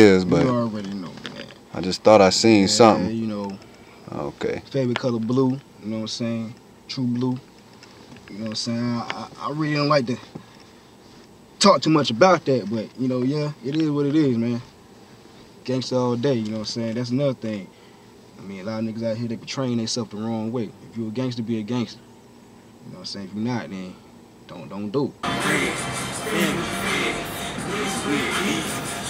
is, but you already know, man. I just thought I seen Yeah, something. You know, Okay. favorite color blue. You know what I'm saying? True blue. You know what I'm saying? I, I, I really don't like to talk too much about that, but you know, yeah, it is what it is, man. Gangster all day. You know what I'm saying? That's another thing. I mean, a lot of niggas out here they portraying themselves the wrong way. If you a gangster, be a gangster. You know what I'm saying? If you're not, then don't don't do it.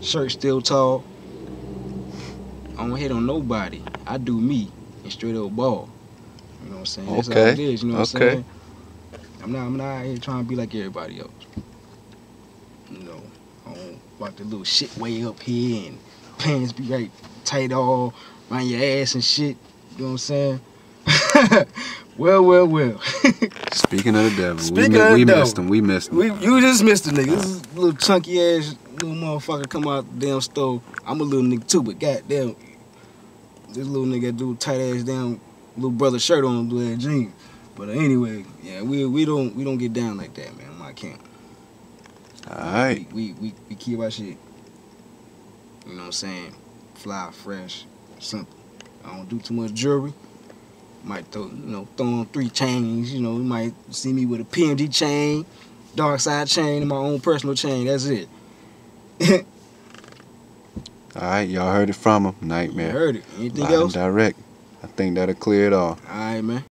Shirt still tall. I don't hit on nobody. I do me and straight up ball. You know what I'm saying? That's all it is, you know what Okay. I'm saying? I'm not I'm not out here trying to be like everybody else. You know, I don't walk the little shit way up here and pants be right tight all around your ass and shit. You know what I'm saying? well, well, well. Speaking of the devil, Speaking we, mi- of the we devil. missed him. We missed him. We, you just missed a nigga. This is a little chunky ass little motherfucker come out the damn store. I'm a little nigga too, but goddamn, this little nigga do tight ass damn little brother shirt on, blue ass jeans. But uh, anyway, yeah, we we don't we don't get down like that, man. My camp. All right. We, we we we keep our shit. You know what I'm saying? Fly, fresh, simple. I don't do too much jewelry. Might throw, you know, throw on three chains. You know, you might see me with a PMG chain, dark side chain, and my own personal chain. That's it. All right. Y'all heard it from him. You Nightmare. heard it. Anything Live else? Direct. I think that'll clear it all. all. right, man.